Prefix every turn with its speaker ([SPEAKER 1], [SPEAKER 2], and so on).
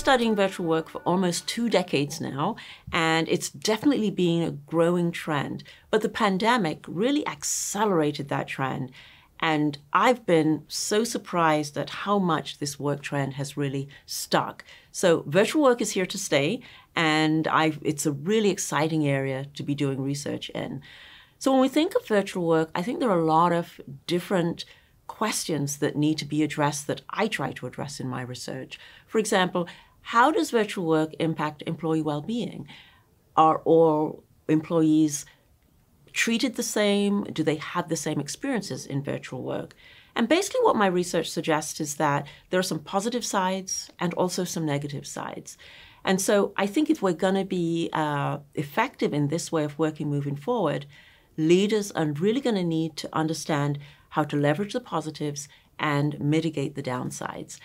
[SPEAKER 1] studying virtual work for almost two decades now, and it's definitely been a growing trend. But the pandemic really accelerated that trend. And I've been so surprised at how much this work trend has really stuck. So, virtual work is here to stay, and I've, it's a really exciting area to be doing research in. So, when we think of virtual work, I think there are a lot of different questions that need to be addressed that I try to address in my research. For example, how does virtual work impact employee well being? Are all employees treated the same? Do they have the same experiences in virtual work? And basically, what my research suggests is that there are some positive sides and also some negative sides. And so I think if we're going to be uh, effective in this way of working moving forward, leaders are really going to need to understand how to leverage the positives and mitigate the downsides.